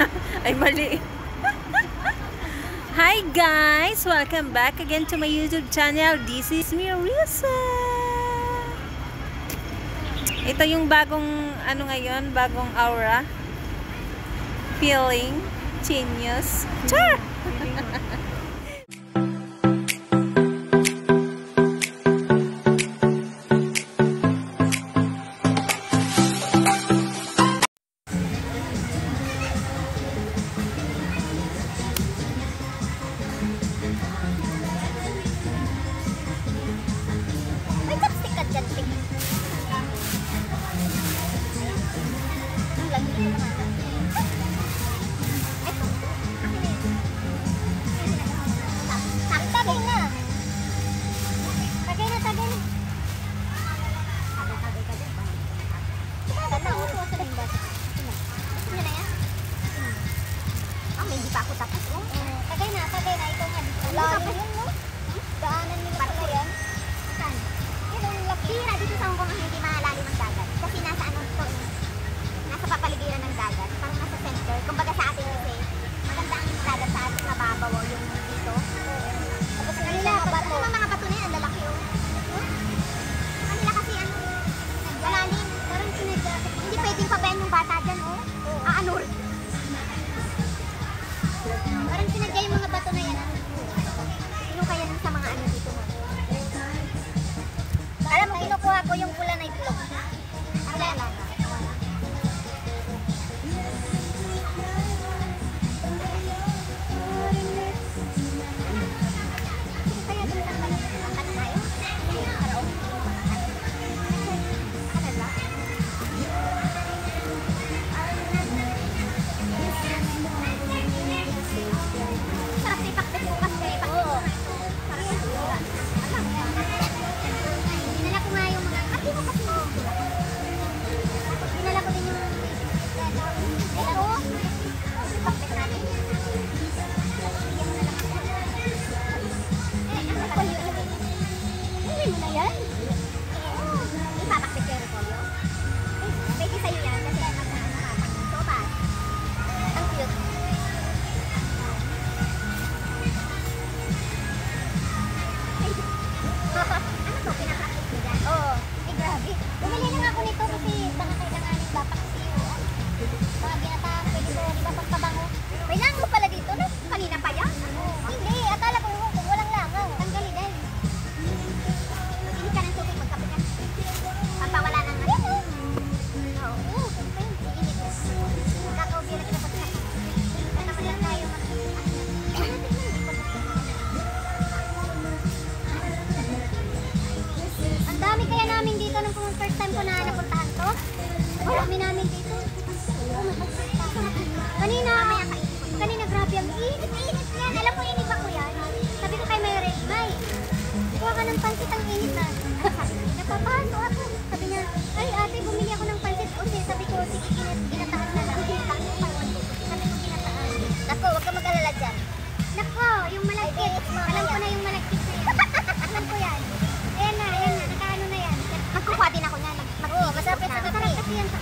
Ay, mali. Hi guys! Welcome back again to my YouTube channel. This is Mirisa. Ito yung bagong, ano ngayon, bagong aura. Feeling. Genius. Char! ko yung pula. mainit na init yan. Alam mo, init ako yan. Sabi ko kay Mayre, May, kuha ka ng pansit ang init na. Napapahaso ako. Sabi niya, ay ate, bumili ako ng pansit. O siya, sabi ko, sige, ginataan na lang. Ginataan ko pa yun. Sabi ko, ginataan. Nako, huwag ka mag-alala dyan. Nako, yung malagkit. Alam ko na yung malagkit na yan. Alam ko yan. Ayan na, ayan na, nakaano na yan. Magkukuha din ako niya. Mag Oo, masarap yan sa kape. Masarap kasi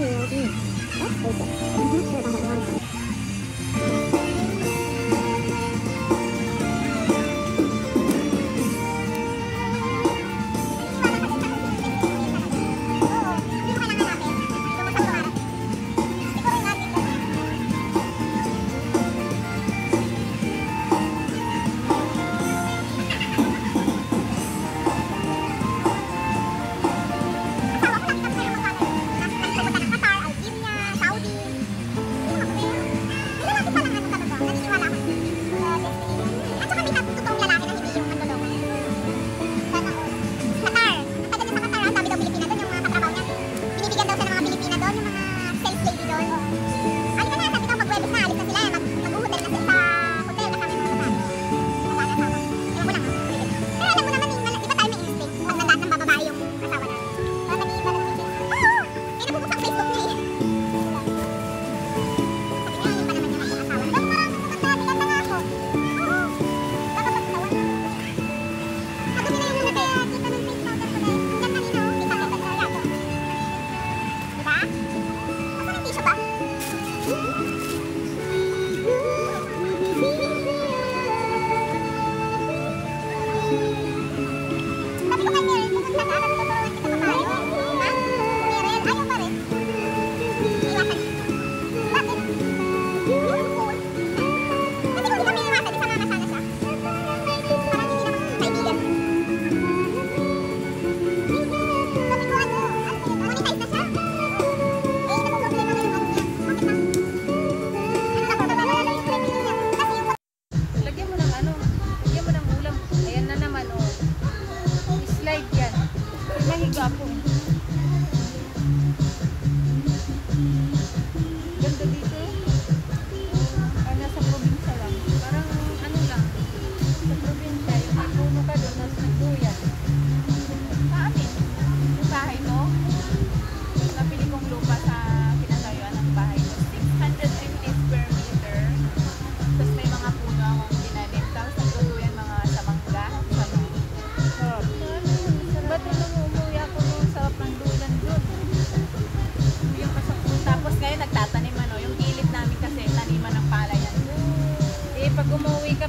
により、あっ、どうか。А?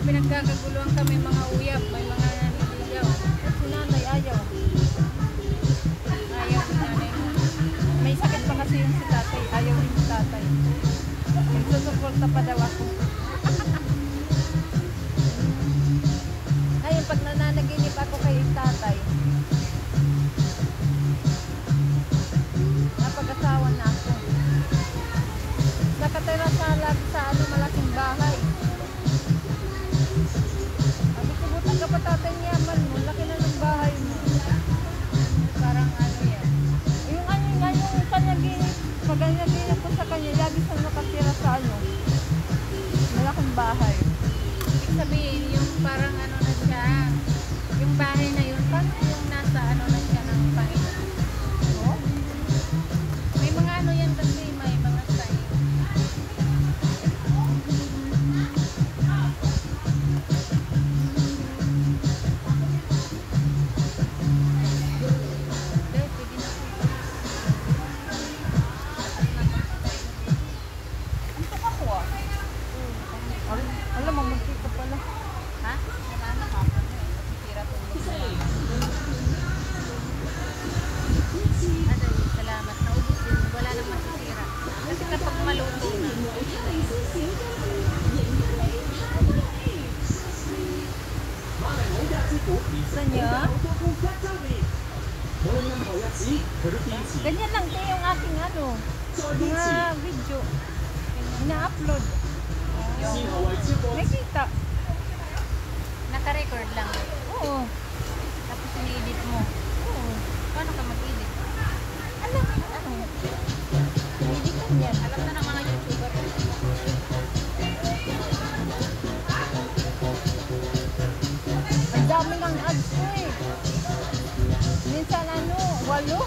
Pinagkakaguluhan kami mga uyap, may mga naniligaw. At si nanay ayaw. Ayaw ni nanay. May sakit pa kasi yung si tatay. Ayaw din si tatay. Nagsusuporta pa daw ako. Ngayon, pag nananaginip ako kay tatay, napag-asawa na ako. Nakatira sa, sa ano, malaking bahay. Ko, buta ka pa tatay niyaman mo. Laki na ng bahay mo. Parang ano yan. Yung ano nga yung panaginip, pag naginip ko sa kanya, lagi siyang nakatira sa ano, malaking bahay. Ibig sabihin, yung parang ano na siya, yung bahay na yun, parang yung nasa ano na siya ng Panginoon. Niyo? Ganyan lang kayo yung aking ano, mga video. Ina-upload. May kita. naka-record lang. Oo. Tapos ini-edit mo. Oo. Paano ka mag-edit? Alam, ano? Editan yan. Alam na ng mga walo.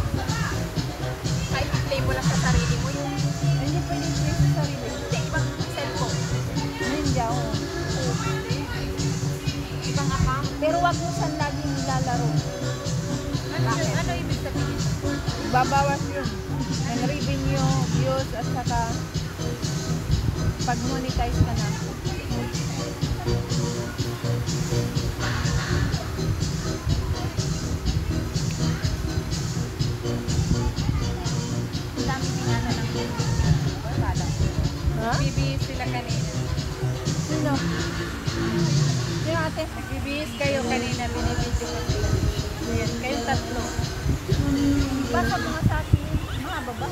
Kahit i-play mo lang sa sarili mo yung Hindi pwede i sa sarili. hindi, ibang cellphone. Ninja, oo. Ibang account. Pero wag mo saan laging nilalaro. Ano yun? Ano ibig sabihin? Babawas yun. Ng revenue, views, at saka pag monetize ka na. Sila kanina. Sino? Sino ate? Nagbibihis kayo kanina, binibidyo ko sila. Ayan, kayong tatlo. Basta mga sa atin, mahaba ba?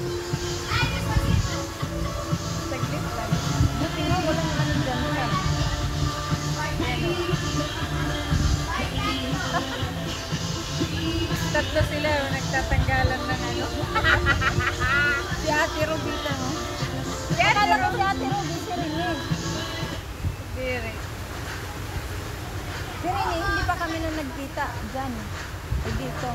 Saglit lang. Buti nga walang ano dyan ka. Tatlo sila, oh, nagtatanggalan ng ano. Si ate Rubita, no? Si Ate Akala Si Rene, hindi pa kami na nagkita dyan. Eh, dito.